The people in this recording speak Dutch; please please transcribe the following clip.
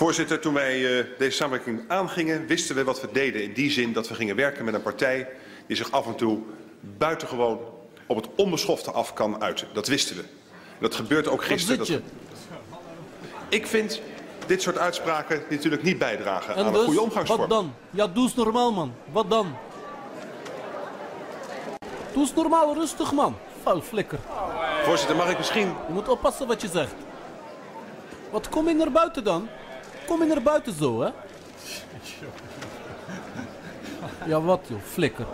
Voorzitter, toen wij uh, deze samenwerking aangingen, wisten we wat we deden. In die zin dat we gingen werken met een partij die zich af en toe buitengewoon op het onbeschofte af kan uiten. Dat wisten we. Dat gebeurt ook gisteren. Ik vind dit soort uitspraken natuurlijk niet bijdragen En aan dus, een goede omgangsvorm. wat dan? Ja, doe eens normaal, man. Wat dan? Doe eens normaal, rustig, man. Vuil flikker. Voorzitter, mag ik misschien... Je moet oppassen wat je zegt. Wat kom je naar buiten dan? Kom je naar buiten zo, hè? Ja, wat joh, flikker.